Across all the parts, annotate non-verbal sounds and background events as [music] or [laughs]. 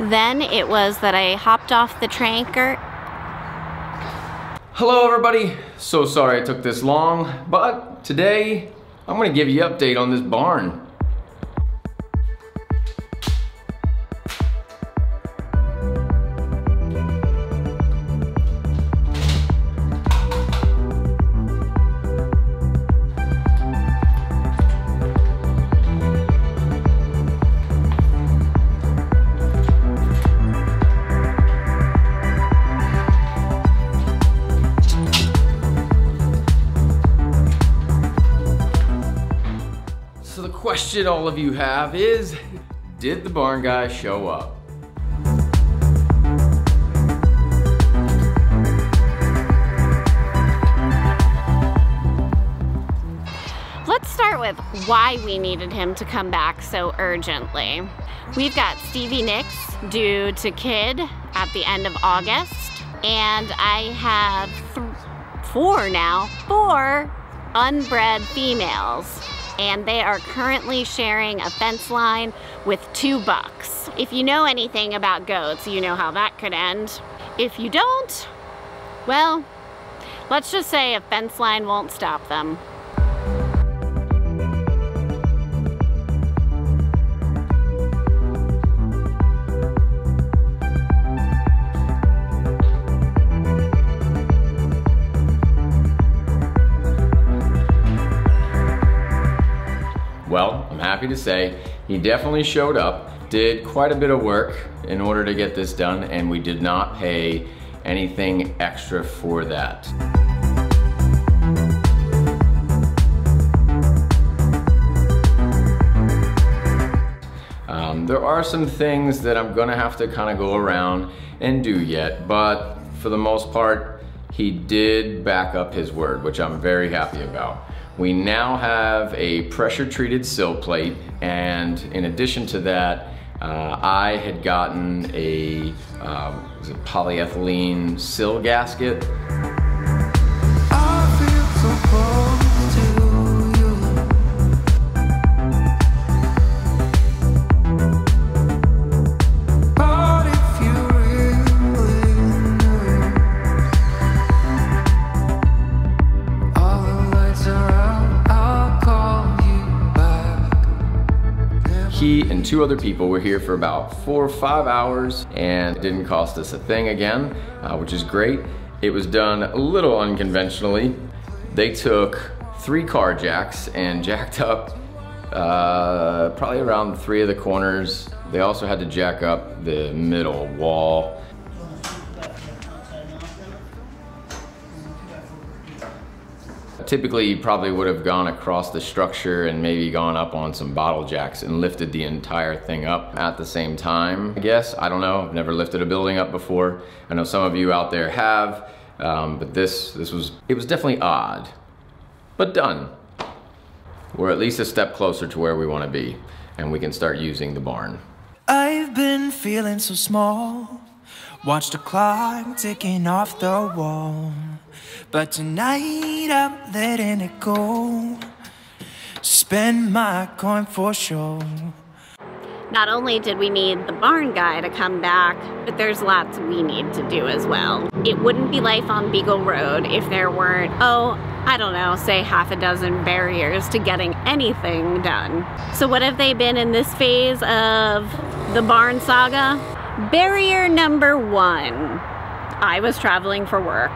Then it was that I hopped off the tanker. Hello everybody, so sorry it took this long, but today I'm gonna give you an update on this barn. Question all of you have is, did the barn guy show up? Let's start with why we needed him to come back so urgently. We've got Stevie Nicks due to kid at the end of August, and I have four now, four unbred females, and they are currently sharing a fence line with two bucks. If you know anything about goats, you know how that could end. If you don't, well, let's just say a fence line won't stop them. Well, I'm happy to say he definitely showed up, did quite a bit of work in order to get this done, and we did not pay anything extra for that. Um, there are some things that I'm gonna have to kind of go around and do yet, but for the most part, he did back up his word, which I'm very happy about. We now have a pressure treated sill plate, and in addition to that, uh, I had gotten a um, was polyethylene sill gasket. Two other people were here for about four or five hours and it didn't cost us a thing again, uh, which is great. It was done a little unconventionally. They took three car jacks and [laughs] jacked up uh, probably around three of the corners. They also had to jack up the middle wall. Typically, you probably would have gone across the structure and maybe gone up on some bottle jacks and lifted the entire thing up at the same time. I guess, I don't know, I've never lifted a building up before. I know some of you out there have, um, but this, this was, it was definitely odd, but done. We're at least a step closer to where we want to be, and we can start using the barn. I've been feeling so small. Watch the clock ticking off the wall. But tonight I'm letting it go. Spend my coin for sure. Not only did we need the barn guy to come back, but there's lots we need to do as well. It wouldn't be life on Beagle Road if there weren't, oh, I don't know, say half a dozen barriers to getting anything done. So what have they been in this phase of the barn saga? Barrier number one. I was traveling for work.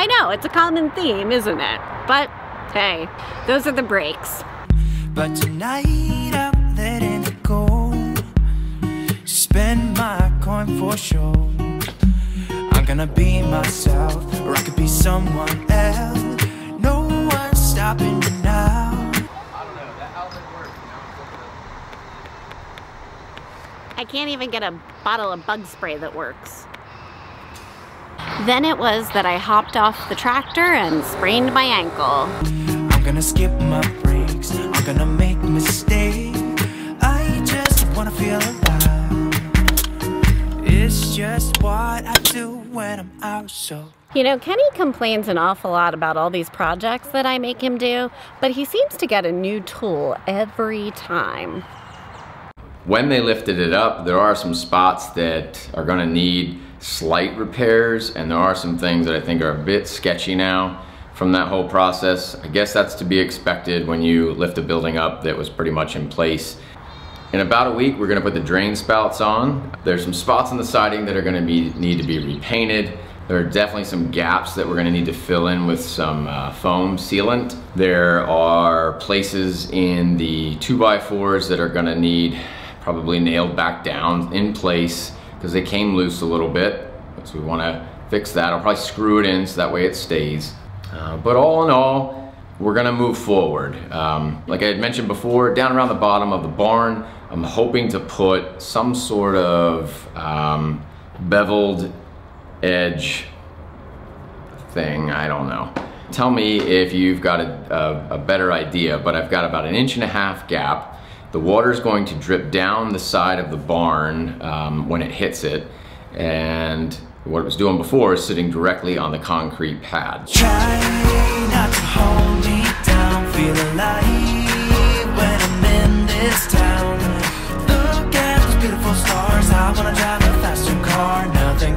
I know, it's a common theme, isn't it? But hey, those are the breaks. But tonight I'm letting it go. Spend my coin for sure. I'm gonna be myself, or I could be someone else. No one's stopping me now. I can't even get a bottle of bug spray that works. Then it was that I hopped off the tractor and sprained my ankle. I'm gonna skip my breaks. I'm gonna make mistakes. I just wanna feel alive. It's just what I do when I'm out, so. You know, Kenny complains an awful lot about all these projects that I make him do, but he seems to get a new tool every time. When they lifted it up, there are some spots that are gonna need slight repairs and there are some things that I think are a bit sketchy now from that whole process. I guess that's to be expected when you lift a building up that was pretty much in place. In about a week, we're gonna put the drain spouts on. There's some spots in the siding that are gonna be, need to be repainted. There are definitely some gaps that we're gonna need to fill in with some uh, foam sealant. There are places in the 2x4s that are gonna need probably nailed back down in place because they came loose a little bit. So we wanna fix that. I'll probably screw it in so that way it stays. Uh, but all in all, we're gonna move forward. Um, like I had mentioned before, down around the bottom of the barn, I'm hoping to put some sort of um, beveled edge thing, I don't know. Tell me if you've got a, a, a better idea, but I've got about an inch and a half gap. The water is going to drip down the side of the barn um, when it hits it, and what it was doing before is sitting directly on the concrete pad. Stars, I wanna drive a faster car. Nothing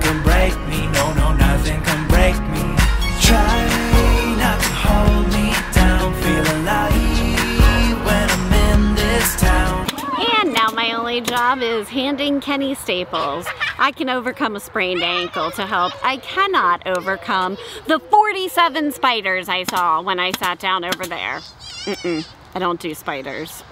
is handing Kenny staples. I can overcome a sprained ankle to help. I cannot overcome the 47 spiders I saw when I sat down over there. Mm-mm, I don't do spiders.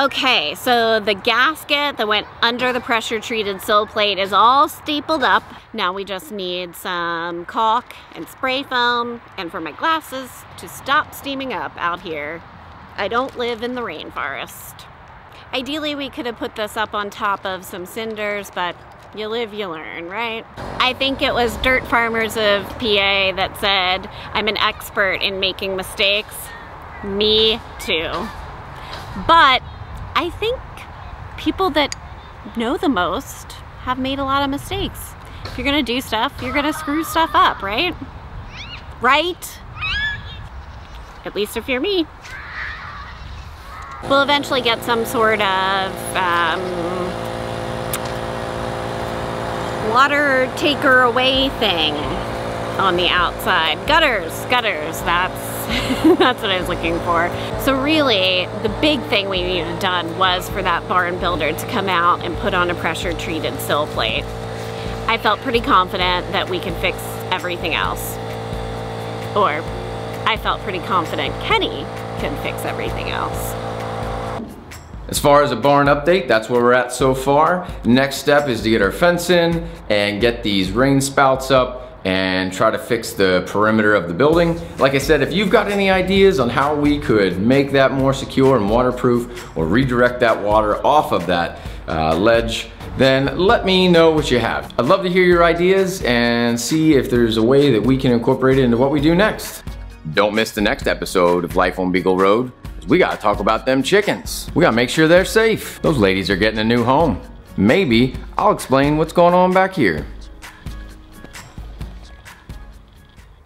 Okay, so the gasket that went under the pressure treated sill plate is all stapled up. Now we just need some caulk and spray foam and for my glasses to stop steaming up out here. I don't live in the rainforest. Ideally we could have put this up on top of some cinders, but you live, you learn, right? I think it was Dirt Farmers of PA that said, I'm an expert in making mistakes. Me too. But I think people that know the most have made a lot of mistakes. If you're gonna do stuff, you're gonna screw stuff up, right? Right? At least if you're me. We'll eventually get some sort of um, water taker away thing on the outside. Gutters, gutters, that's [laughs] that's what I was looking for. So really, the big thing we needed done was for that barn builder to come out and put on a pressure treated sill plate. I felt pretty confident that we could fix everything else. Or I felt pretty confident Kenny can fix everything else. As far as a barn update, that's where we're at so far. Next step is to get our fence in and get these rain spouts up and try to fix the perimeter of the building. Like I said, if you've got any ideas on how we could make that more secure and waterproof or redirect that water off of that uh, ledge, then let me know what you have. I'd love to hear your ideas and see if there's a way that we can incorporate it into what we do next. Don't miss the next episode of Life on Beagle Road. We gotta talk about them chickens. We gotta make sure they're safe. Those ladies are getting a new home. Maybe I'll explain what's going on back here.